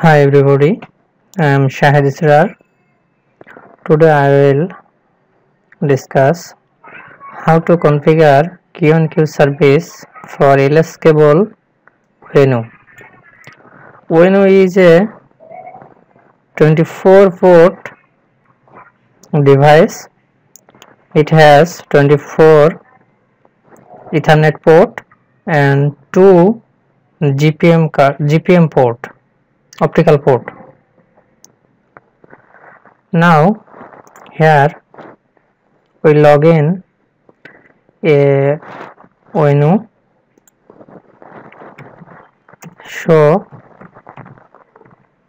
Hi everybody, I am Shahid Israr. Today I will discuss how to configure QinQ service for LS cable ONU. ONU is a 24 port device. It has 24 Ethernet port and two GPON GPON port optical port. Now here we log in a menu show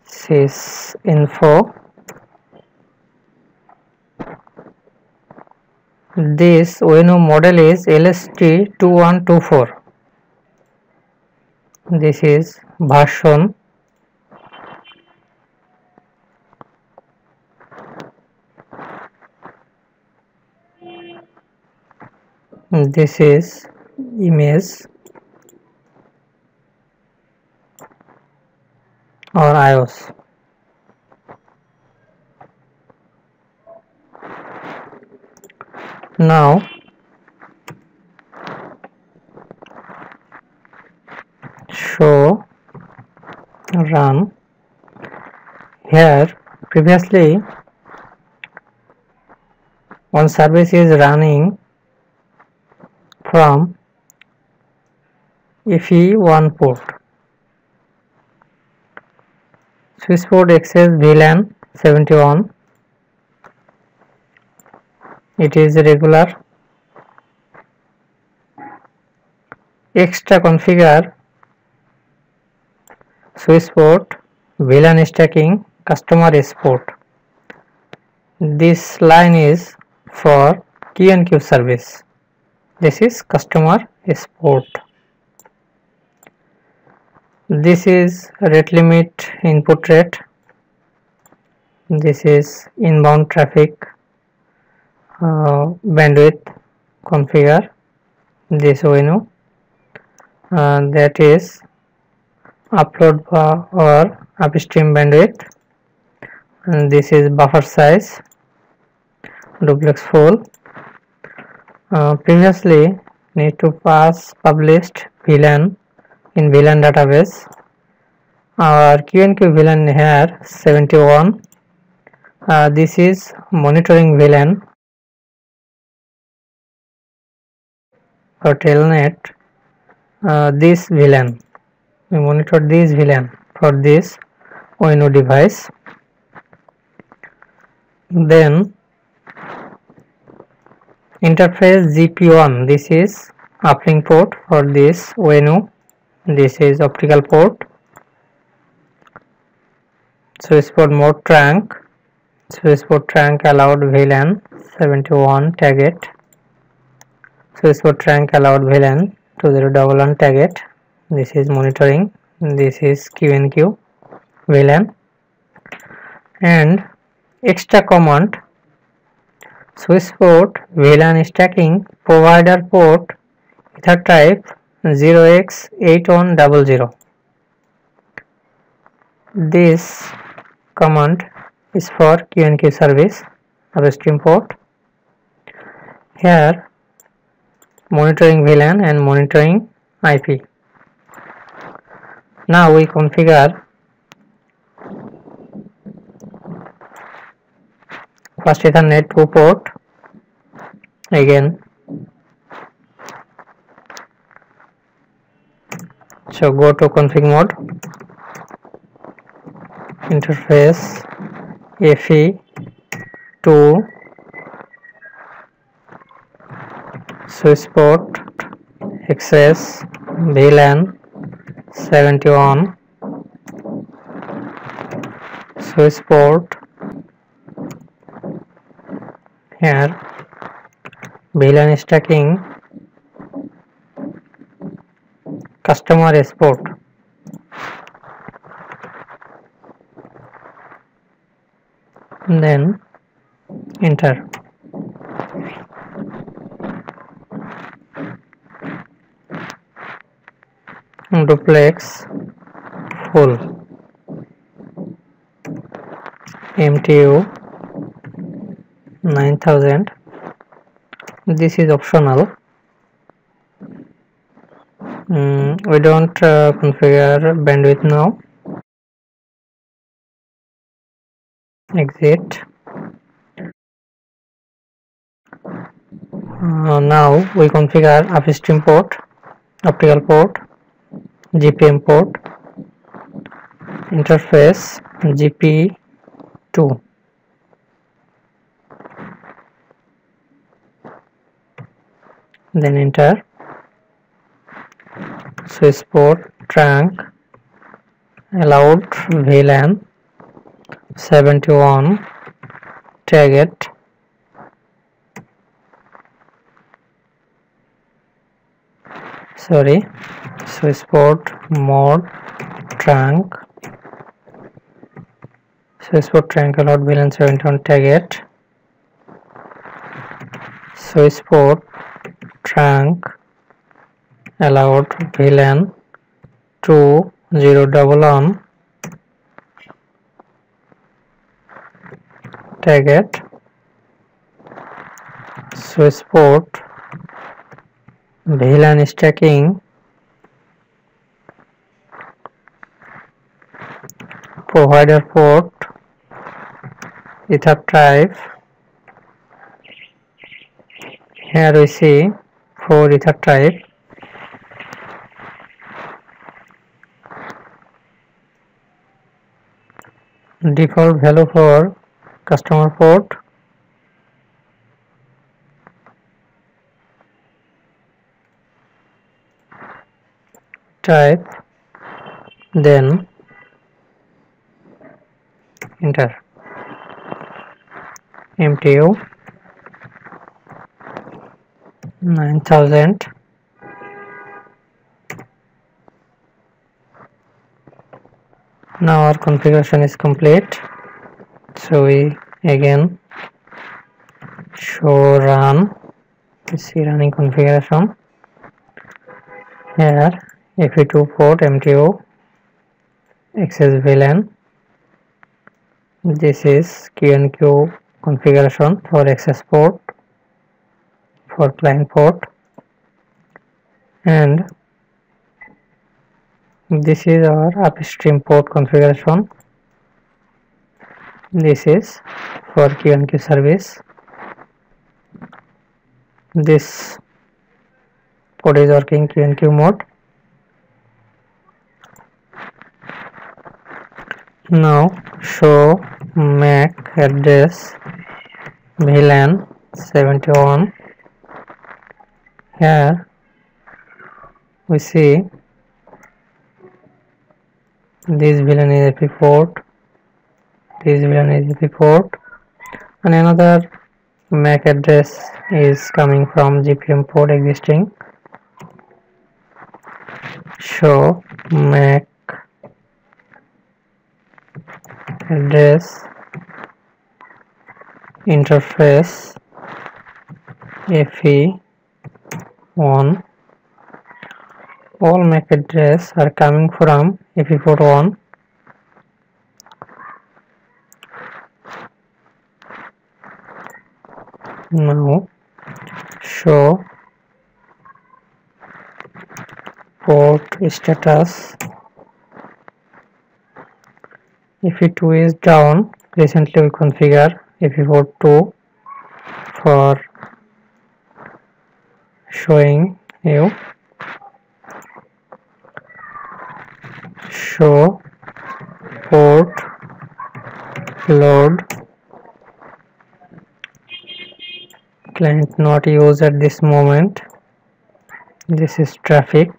sys info this ONU model is LST2124 this is version this is image. Or iOS. Now show run. Here previously one service is running from FE1 port. Switchport access VLAN 71 it is regular. Extra configure switch port VLAN stacking customer export. This line is for QinQ service this is customer export. This is rate limit input rate. This is inbound traffic uh, bandwidth configure. This ONU uh, that is upload or upstream bandwidth. And this is buffer size duplex full uh, previously need to pass published VLAN in VLAN database. Our QinQ VLAN here 71 uh, this is monitoring VLAN for telnet uh, this VLAN we monitor this VLAN for this ONU device. Then interface GP1 this is uplink port for this ONU. This is optical port. Switchport mode trunk. Switchport trunk allowed VLAN 71 target switchport trunk allowed VLAN 2011 target this is monitoring. This is QinQ VLAN. And extra command switch port VLAN stacking provider port ether type 0x8100 this command is for QinQ service upstream port. Here monitoring VLAN and monitoring IP now we configure first ethernet 2 port again so go to config mode interface fe 2 switch port access VLAN 71 switch port here VLAN stacking customer export. Then enter. Duplex full. MTU 9000 this is optional. Mm, we don't uh, configure bandwidth now. Exit. Uh, now we configure upstream port optical port GPON port interface GP2 then enter. Switch port trunk allowed VLAN 71 target. Sorry switch port mode trunk. Switch port trunk allowed VLAN 71 target. Port trunk allowed VLAN 2 0 double on target switch port VLAN stacking provider port ether type here we see four ether default value for customer port type then enter MTU 9000 now our configuration is complete. So we again show run. See running configuration. Here FE2 port mto access VLAN this is QinQ configuration for access port for client port. And this is our upstream port configuration. This is for QinQ service. This port is working QinQ mode. Now show MAC address VLAN 71 here we see. This VLAN is IP port this VLAN is IP port and another MAC address is coming from GPON port existing. Show MAC address interface FE1 all MAC address are coming from FE port 1 now show port status. FE2 is down. Recently we configure FE port 2 for showing you. Show port load. Client not used at this moment. This is traffic.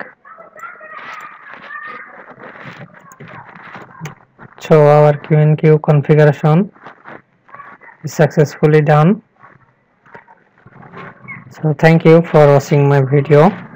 So our QinQ configuration is successfully done so thank you for watching my video